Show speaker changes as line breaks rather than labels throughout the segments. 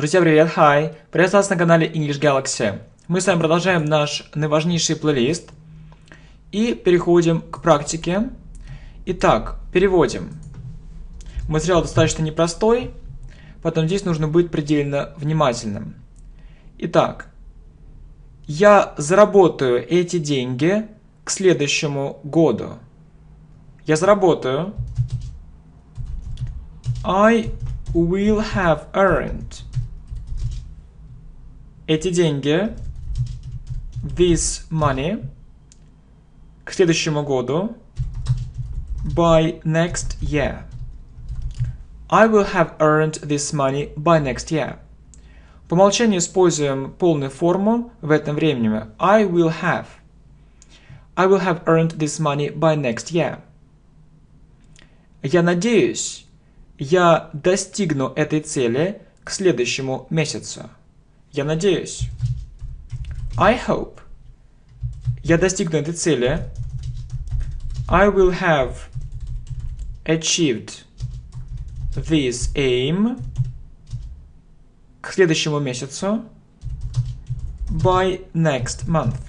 Друзья, привет, hi! Приветствую вас на канале English Galaxy. Мы с вами продолжаем наш наиважнейший плейлист и переходим к практике. Итак, переводим. Материал достаточно непростой, поэтому здесь нужно быть предельно внимательным. Итак, я заработаю эти деньги к следующему году. Я заработаю. I will have earned эти деньги, this money, к следующему году, by next year. I will have earned this money by next year. По умолчанию используем полную форму в этом времени. I will have. I will have earned this money by next year. Я надеюсь, я достигну этой цели к следующему месяцу. Я надеюсь. I hope. Я достигну этой цели. I will have achieved this aim к следующему месяцу by next month.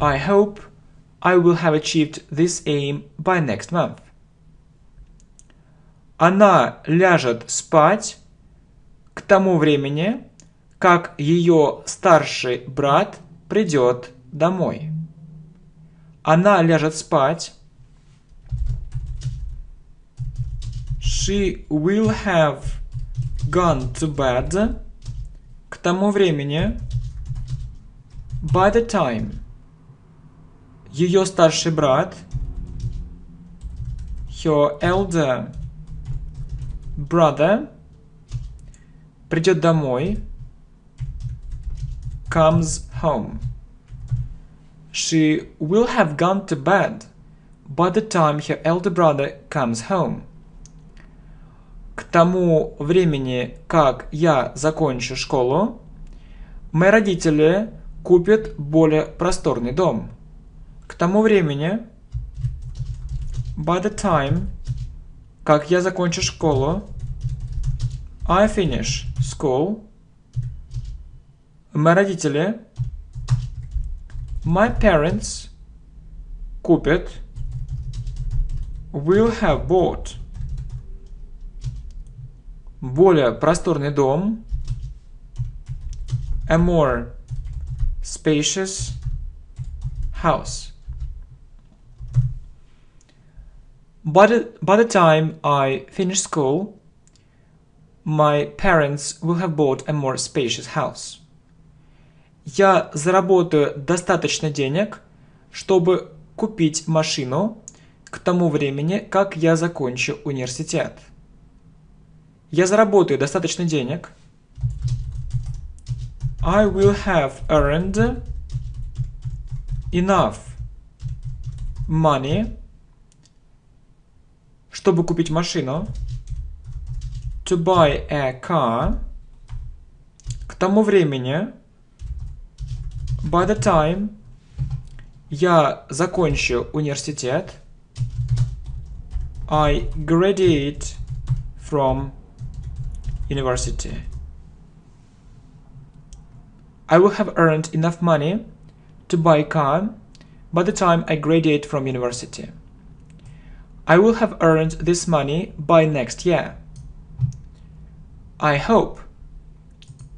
I hope I will have achieved this aim by next month. Она ляжет спать к тому времени, как ее старший брат придет домой. Она ляжет спать. She will have gone to bed к тому времени by the time ее старший брат her elder brother придет домой. Comes home. She will have gone to bed by the time her elder brother comes home. К тому времени, как я закончу школу, мои родители купят более просторный дом. К тому времени, by the time, как я закончу школу, I finish school. Мои родители. My parents купят. Will have bought. Более просторный дом. A more spacious house. By the, by the time I finish school, My parents will have bought a more spacious house. Я заработаю достаточно денег, чтобы купить машину к тому времени, как я закончу университет. Я заработаю достаточно денег. I will have earned enough money, чтобы купить машину to buy a car к тому времени by the time я закончу университет I graduate from university. I will have earned enough money to buy a car by the time I graduate from university. I will have earned this money by next year. I hope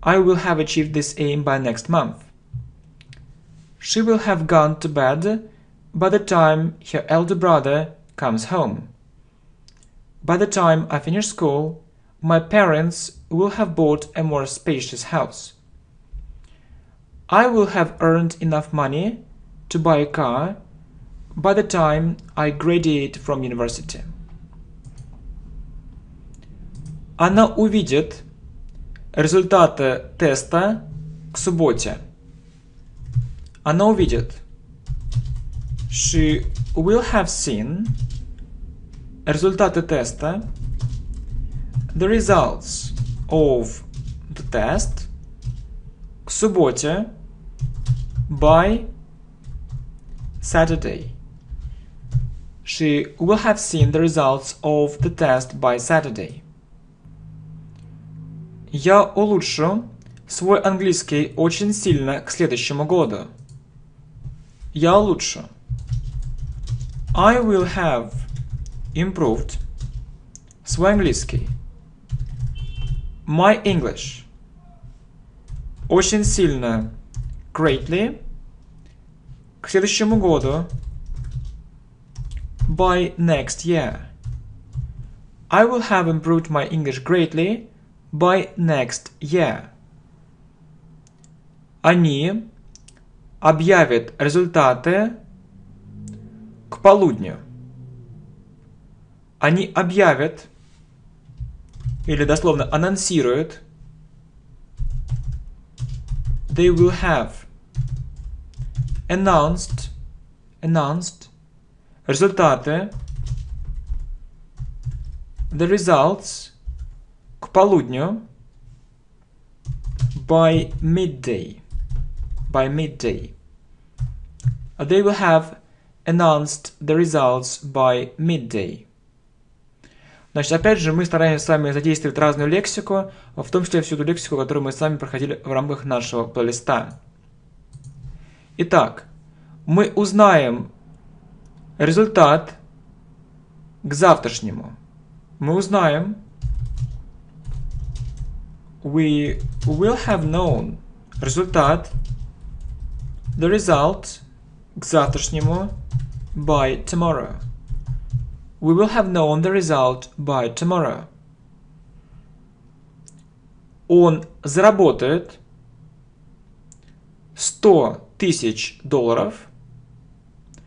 I will have achieved this aim by next month. She will have gone to bed by the time her elder brother comes home. By the time I finish school, my parents will have bought a more spacious house. I will have earned enough money to buy a car by the time I graduate from university. Она увидит результаты теста к субботе. Она увидит. She will have seen результаты теста. The results of the test к субботе by Saturday. She will have seen the results of the test by Saturday. Я улучшу свой английский очень сильно к следующему году. Я улучшу. I will have improved свой английский. My English. Очень сильно. Greatly. К следующему году. By next year. I will have improved my English greatly by next year. Они объявят результаты к полудню. Они объявят или дословно анонсируют they will have announced announced результаты the results полудню by midday by midday they will have announced the results by midday Значит, опять же, мы стараемся с вами задействовать разную лексику, в том числе всю ту лексику, которую мы с вами проходили в рамках нашего плейлиста. Итак, мы узнаем результат к завтрашнему. Мы узнаем we will have known результат the result к завтрашнему by tomorrow. We will have known the result by tomorrow. Он заработает 100 тысяч долларов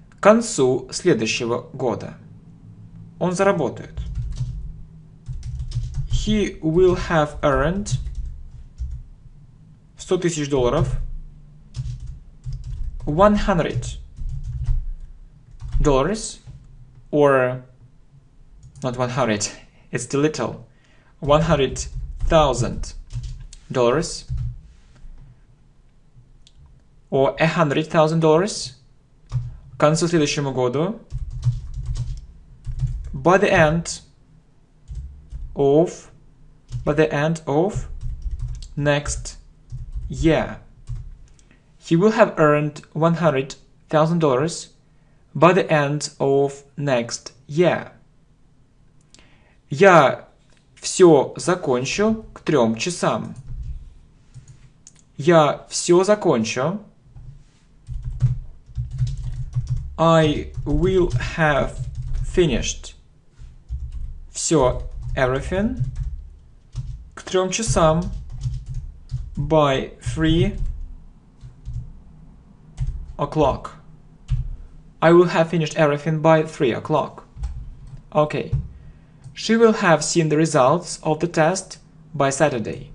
к концу следующего года. Он заработает. He will have earned 100 тысяч долларов 100 dollars or not 100 it's too little 100,000 dollars or a hundred thousand dollars к концу следующему году by the end of by the end of next year he will have earned one hundred thousand dollars by the end of next year Я все закончу к трем часам. Я все закончу. I will have finished. Все, everything. К трем часам. By three o'clock. I will have finished everything by three o'clock. Okay. She will have seen the results of the test by Saturday.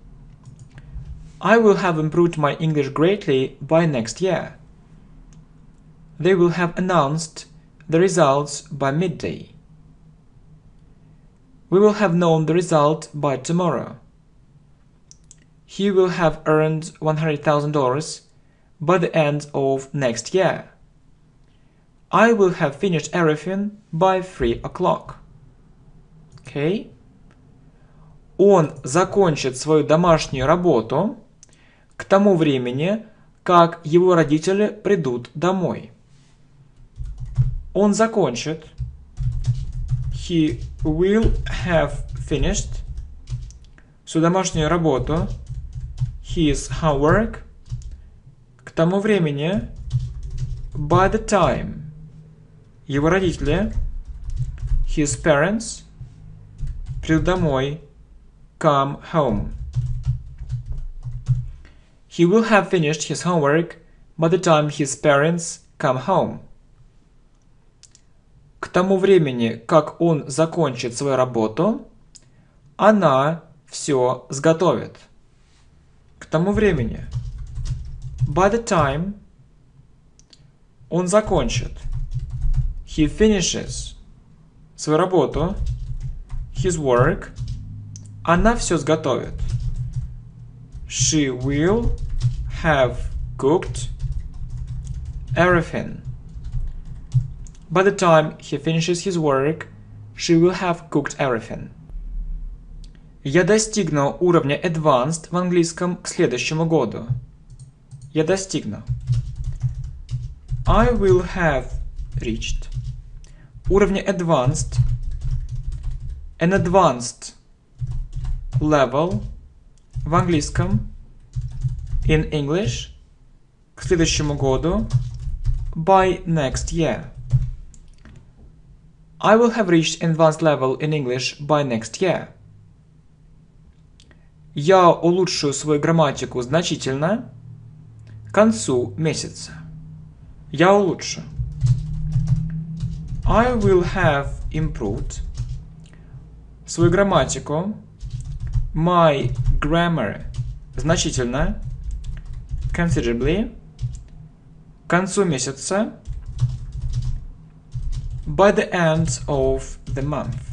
I will have improved my English greatly by next year. They will have announced the results by midday. We will have known the result by tomorrow. He will have earned $100,000 by the end of next year. I will have finished everything by 3 o'clock. Okay. Он закончит свою домашнюю работу к тому времени, как его родители придут домой. Он закончит. He will have finished свою домашнюю работу. His homework к тому времени by the time его родители his parents придут домой. Come home. He will have finished his homework by the time his parents come home. К тому времени, как он закончит свою работу, она все сготовит. Тому времени. By the time он закончит. He finishes свою работу his work. Она все сготовит. She will have cooked everything. By the time he finishes his work, she will have cooked everything. Я достигну уровня Advanced в английском к следующему году. Я достигну. I will have reached. Уровня Advanced. An advanced level в английском. In English. К следующему году. By next year. I will have reached advanced level in English by next year. Я улучшу свою грамматику значительно к концу месяца. Я улучшу. I will have improved свою грамматику. My grammar значительно. Considerably. К концу месяца. By the end of the month.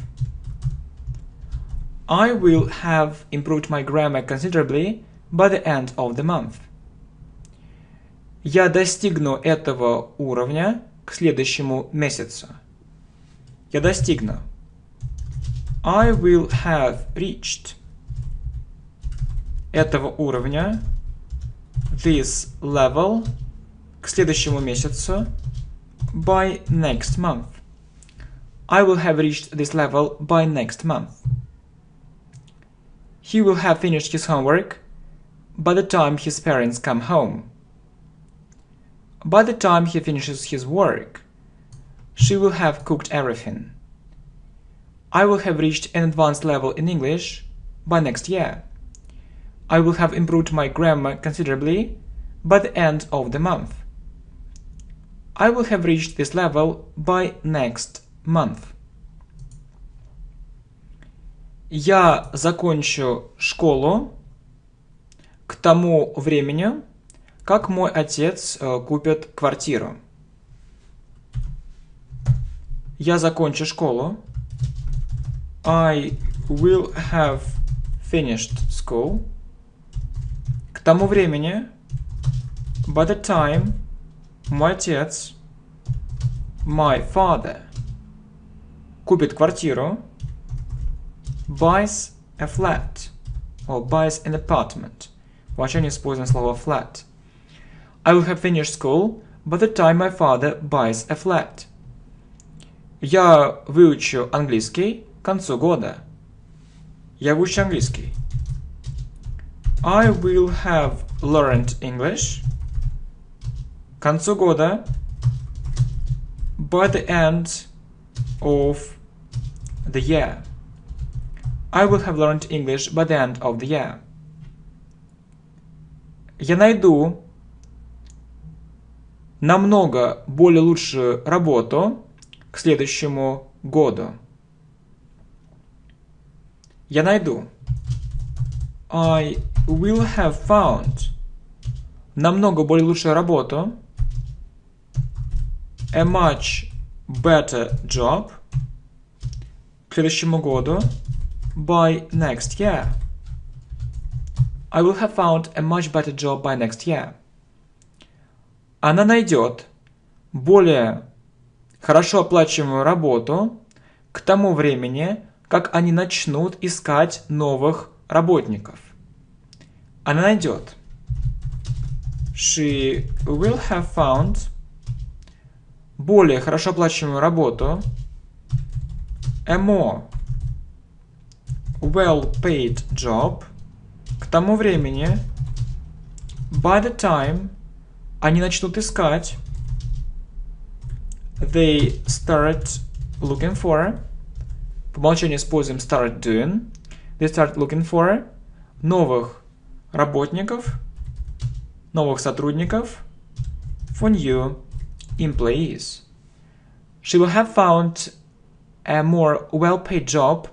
I will have improved my grammar considerably by the end of the month. Я достигну этого уровня к следующему месяцу. Я достигну. I will have reached этого уровня this level к следующему месяцу by next month. I will have reached this level by next month. He will have finished his homework by the time his parents come home. By the time he finishes his work, she will have cooked everything. I will have reached an advanced level in English by next year. I will have improved my grammar considerably by the end of the month. I will have reached this level by next month. Я закончу школу к тому времени, как мой отец э, купит квартиру. Я закончу школу. I will have finished school. К тому времени, by the time, мой отец, my father, купит квартиру, buys a flat, or buys an apartment. В отношении используем слово flat. I will have finished school by the time my father buys a flat. Я выучу английский к концу года. Я выучу английский. I will have learned English к концу года by the end of the year. I will have learned English by the end of the year. Я найду намного более лучшую работу к следующему году. Я найду. I will have found намного более лучшую работу. A much better job к следующему году. By next year. I will have found a much better job by next year. Она найдет более хорошо оплачиваемую работу к тому времени, как они начнут искать новых работников. Она найдет. She will have found более хорошо оплачиваемую работу. A more well-paid job к тому времени by the time они начнут искать they start looking for по умолчанию используем start doing they start looking for новых работников новых сотрудников for new employees she will have found a more well-paid job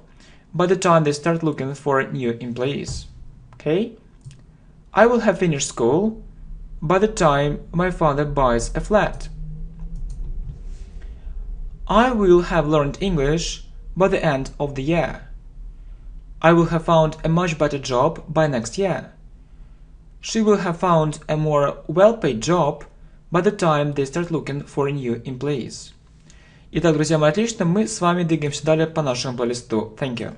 by the time they start looking for new employees. Okay? I will have finished school by the time my father buys a flat. I will have learned English by the end of the year. I will have found a much better job by next year. She will have found a more well-paid job by the time they start looking for new employees. Итак, друзья мои, отлично. Мы с вами двигаемся далее по нашему плейлисту. Thank you.